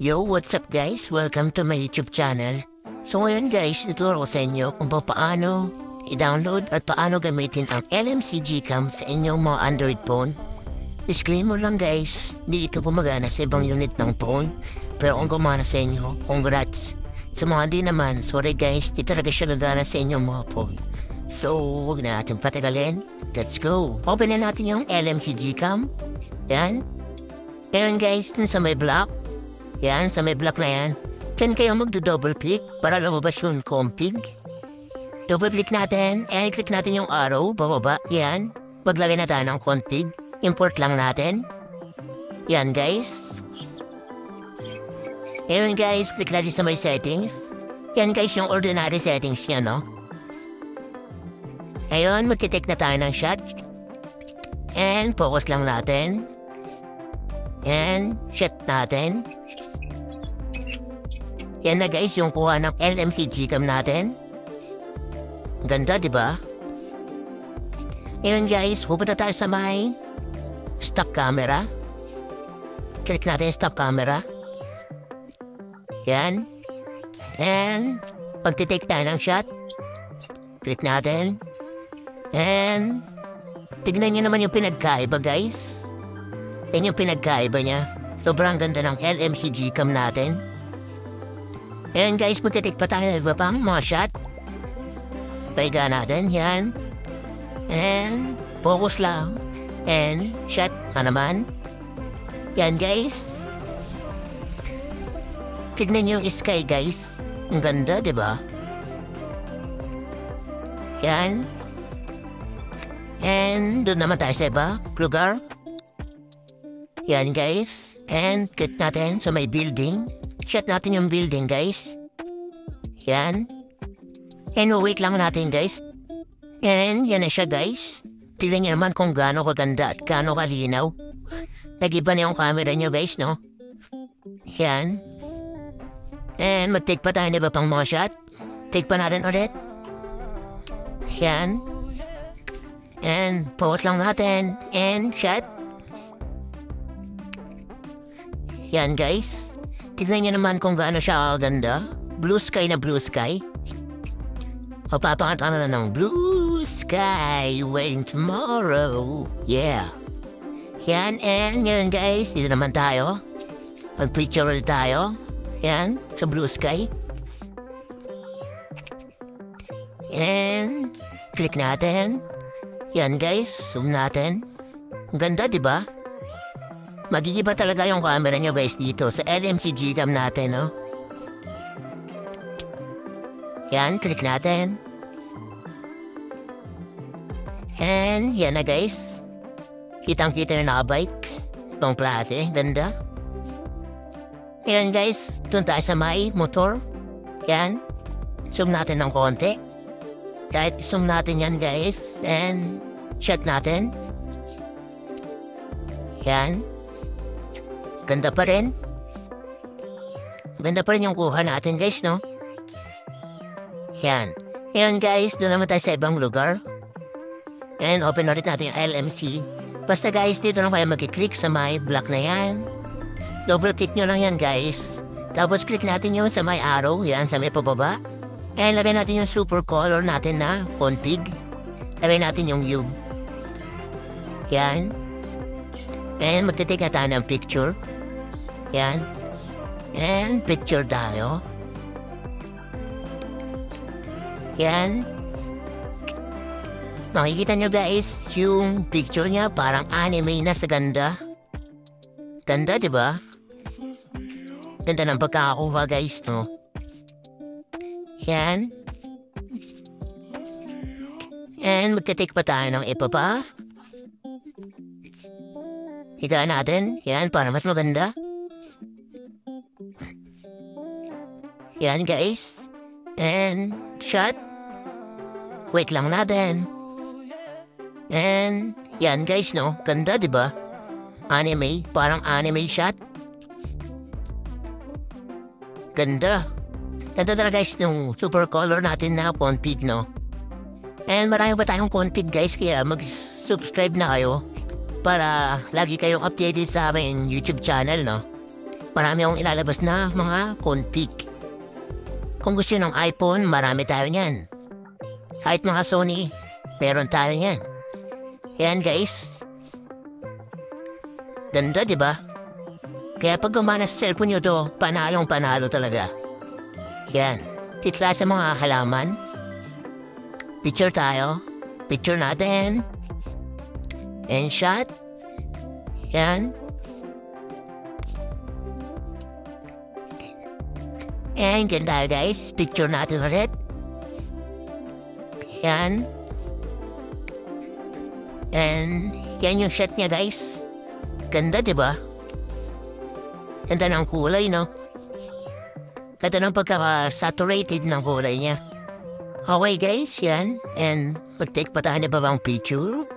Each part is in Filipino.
Yo, what's up guys? Welcome to my YouTube channel. So ngayon guys, ituro ko sa inyo kung paano i-download at paano gamitin ang LMC Gcam sa inyong mga Android phone. Disclaimer lang guys, hindi ito gumagana sa ibang unit ng phone. Pero kung gumana sa inyo, congrats. Sa mga hindi naman, sorry guys, di talaga siya nagana sa inyong mga phone. So, huwag na natin patagalin. Let's go. Open na natin yung LMC Gcam. Yan. Ngayon guys, dun sa may block, yan, sa may block na yan, dyan kayo magdo-double click para lumabas yung config. Double click natin, and click natin yung arrow, bababa, yan. Maglagay na tayo ng config, import lang natin. Yan guys. Ngayon guys, click natin sa may settings. Yan guys, yung ordinary settings niya, no? Ngayon, magkitake na tayo ng shot. And focus lang natin. And shot natin. Yan na guys, yung kuha ng LMC Gcam natin. Ganda, di ba? Ngayon guys, pupunta tayo sa may stop camera. Click natin stop camera. Yan. And pagtitake tayo ng shot. Click natin. And tignan nyo naman yung pinagkaiba guys. Yan yung pinagkaiba niya. Sobrang ganda ng LMC Gcam natin. Ayan guys, magtitik pa tayo ng iba pang mga shot. Paiga natin, yan. And focus lang. And shot na naman. Yan guys. Tignan niyo yung sky guys. Ang ganda, ba? Yan. And doon naman tayo sa iba. Lugar. Yan guys. And click natin sa may building. Shot natin yung building, guys. Yan. And wait lang natin, guys. And yan na siya, guys. Tignan niyo naman kung gaano kaganda at gaano kalinaw. Nag-iba na yung camera niyo, guys, no? Yan. And mag-take pa tayo na ba pang mga shot? Take pa natin ulit. Yan. And pause lang natin. And shot. Yan, guys. Tignan niyo naman kung gaano siya ganda. Blue sky na blue sky. Papapakanta na ng blue sky waiting tomorrow. Yeah. Yan, and yan guys, dito naman tayo. Mag-picture tayo. Yan, sa blue sky. And, click natin. Yan guys, zoom natin. Ang ganda, di ba? Magigiba talaga yung camera nyo guys dito sa LMC Gcam natin, no? Yan, click natin. And, yan na guys. Kitang-kita yung nakabike. Itong plate, ganda. Yan guys, doon tayo sa may motor. Yan. Zoom natin ng konti. Kahit zoom natin yan guys. And, shot natin. Yan. Ganda pa rin. Ganda pa rin yung kuha natin guys, no? Yan. Yan guys, doon naman tayo sa ibang lugar. And open ulit natin yung LMC. Basta guys, dito lang kayo mag-click sa may block na yan. Double click nyo lang yan guys. Tapos click natin yung sa may arrow, yan sa may pababa. And lagay natin yung super color natin na config. Lagay natin yung U. Yan. And magtitake na tayo ng picture. Yan. And picture tayo. Yan. Makikita nyo guys, yung picture niya parang anime na sa ganda. Ganda, di ba? Ganda ng pagkakakuha guys, no? Yan. And magka-take pa tayo ng iba pa. Higaan natin. Yan, para mas maganda. Yan guys. And shot. Wait lang natin. And yan guys no, ganda 'di ba? Anime, parang anime shot. Ganda. Ganda talaga guys nung super color natin na config no. And marami pa tayong config guys kaya mag-subscribe na kayo para lagi kayong updated sa aming YouTube channel no. marami akong ilalabas na mga config. Kung gusto ng iPhone, marami tayo niyan. Kahit mga Sony, meron tayo niyan. Yan guys. Ganda, di ba? Kaya pag gumana sa cellphone nyo to, panalong panalo talaga. Yan. Titla sa mga halaman. Picture tayo. Picture natin. And shot. Yan. And ganda guys. Picture natin ulit. Yan. And yan yung shot niya guys. Ganda di ba? Ganda ng kulay no? Ganda ng pagkaka-saturated ng kulay niya. Okay guys, yan. And mag-take pa tayo na babang picture.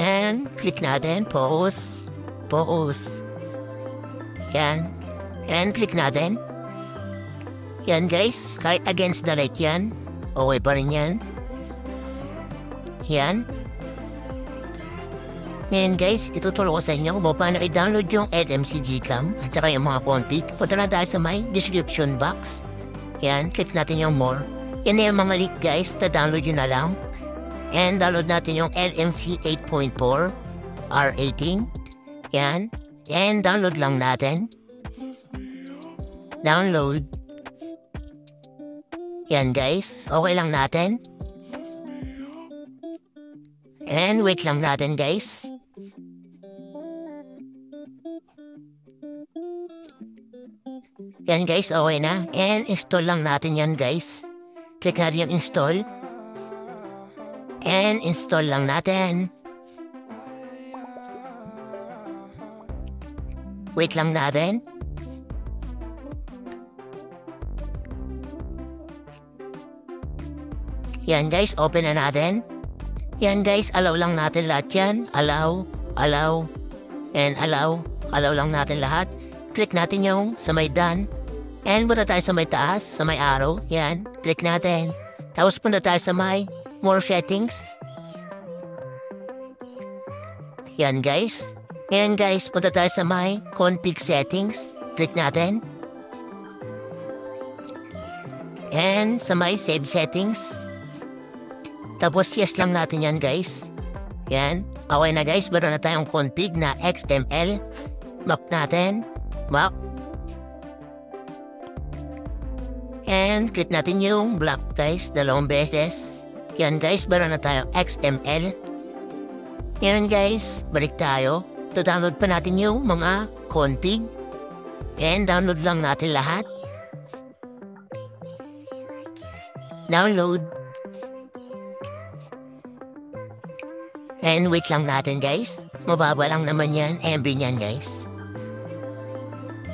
And click natin, pause, pause. Yan. And click natin. Yan guys, kahit against the light yan. Okay pa rin yan. Yan. Ngayon guys, ituturo ko sa inyo kung paano i-download yung LMC Gcam at saka yung mga config. Punta na tayo sa my description box. Yan, click natin yung more. Yan na yung mga link guys, na-download yun na lang. And download natin yung LMC 8.4 R18. Yan. And download lang natin. Download. Yan guys, okay lang natin. And wait lang natin guys. Yan guys, okay na. And install lang natin yan guys. Click natin yung install. And install lang natin. Wait lang natin. Yan guys, open na natin. Yan guys, allow lang natin lahat yan. Allow, allow, and allow. Allow lang natin lahat. Click natin yung sa may done. And punta tayo sa may taas, sa may arrow. Yan, click natin. Tapos punta tayo sa may more settings. Yan guys. Ngayon guys, punta tayo sa may config settings. Click natin. And sa may save settings. Tapos yes lang natin yan guys. Yan. Okay na guys, meron na tayong config na XML. Map natin. Map. And click natin yung block guys, dalawang beses. Yan guys, meron na tayong XML. Yan guys, balik tayo. To-download pa natin yung mga config. And download lang natin lahat. Download. And wait lang natin guys. Mababa lang naman yan. MB niyan guys.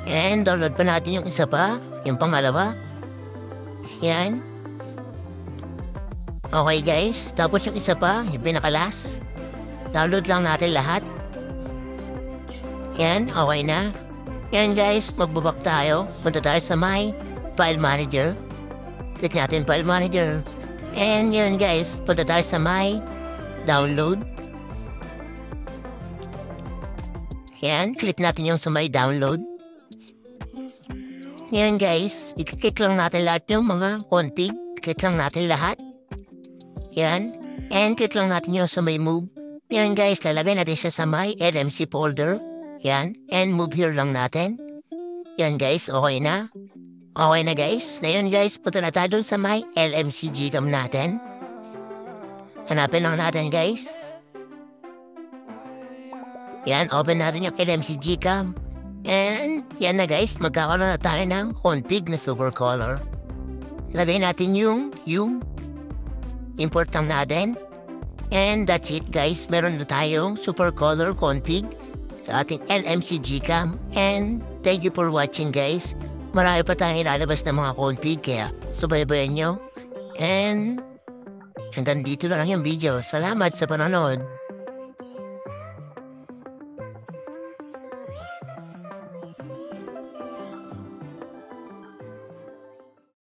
And download pa natin yung isa pa. Yung pangalawa. Yan. Okay guys. Tapos yung isa pa. Yung pinakalas. Download lang natin lahat. Yan. Okay na. Yan guys. Magbabak tayo. Punta tayo sa my file manager. Click natin file manager. And yun guys. Punta tayo sa my download. Yan, click natin yung sa may download. Yan guys, i-click lang natin lahat yung mga config. Click lang natin lahat. Yan. And click lang natin yung sa may move. Yan guys, lalagay natin siya sa my LMC folder. Yan. And move here lang natin. Yan guys, okay na. Okay na guys. Ngayon guys, punta na tayo sa my LMC Gcam natin. Hanapin lang natin guys. Yan, open natin yung LMC Gcam. And yan na guys, magkakaroon na tayo ng config na super color. Lagay natin yung yung import lang natin. And that's it guys, meron na tayong super color config sa ating LMC Gcam. And thank you for watching guys. Marami pa tayong ilalabas ng mga config kaya subaybayan nyo. And hanggang dito na lang yung video. Salamat sa panonood.